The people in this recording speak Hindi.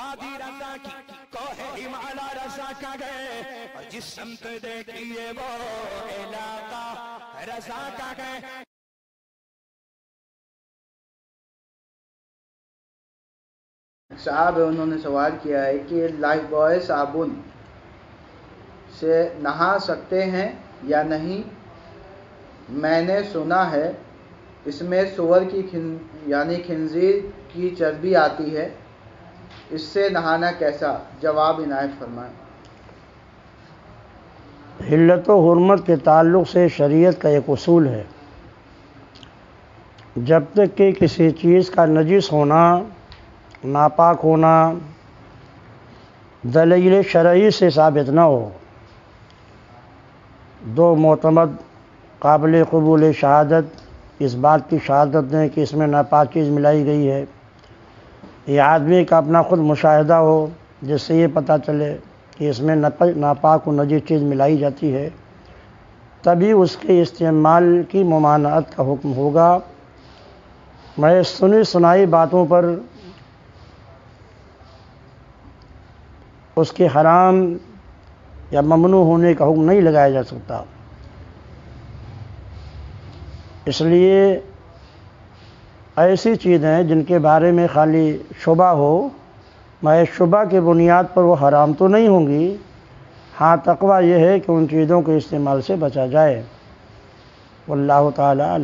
वादी रजा की कोहे हिमालय रजा का गए और जिस संत देखिए वो इलाका रजा का गए साहब, उन्होंने सवाल किया है कि लाइफ बॉय साबुन से नहा सकते हैं या नहीं? मैंने सुना है, इसमें सुअर की खिन यानी खिंजीर की चर्बी आती है। इससे नहाना कैसा? जवाब इनायत फरमाएँ। हिल्लत हरमत के ताल्लुक़ से शरीयत का एक उसूल है। जब तक कि किसी चीज़ का नजिस होना, नापाक होना, दलील शरई से साबित न हो, दो मोतमद काबिल कबूल शहादत इस बात की शहादत दें कि इसमें नापाक चीज़ मिलाई गई है। ये आदमी का अपना ख़ुद मुशाहिदा हो, जिससे ये पता चले कि इसमें नप नापाक व नजीर चीज़ मिलाई जाती है, तभी उसके इस्तेमाल की ममानत का हुक्म होगा। मैं सुनी सुनाई बातों पर उसके हराम या ममनू होने का हुक्म नहीं लगाया जा सकता। इसलिए ऐसी चीज़ें जिनके बारे में खाली शुबा हो मैं शुबा की बुनियाद पर वो हराम तो नहीं होंगी। हाँ तकवा यह है कि उन चीज़ों के इस्तेमाल से बचा जाए। अल्लाह ताला